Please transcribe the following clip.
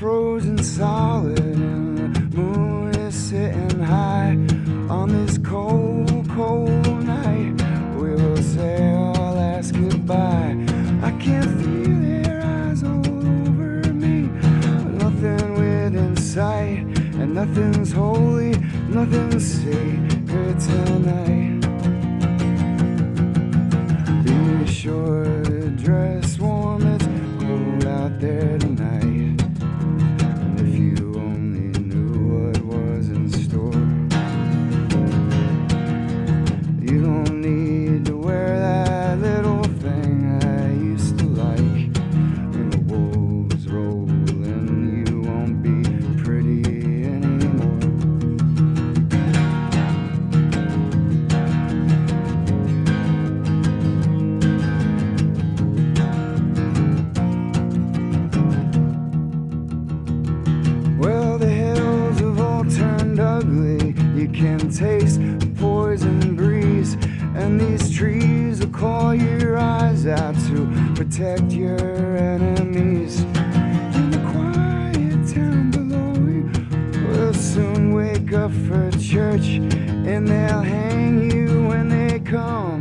frozen solid, and the moon is sitting high on this cold, cold night. We will say our last goodbye. I can't feel their eyes all over me, nothing within sight, and nothing's holy, nothing's sacred tonight. You don't need to wear that little thing I used to like. When the wolves you won't be pretty anymore. Well, the hills have all turned ugly. You can taste. And these trees will call your eyes out to protect your enemies. In the quiet town below you, will soon wake up for church. And they'll hang you when they come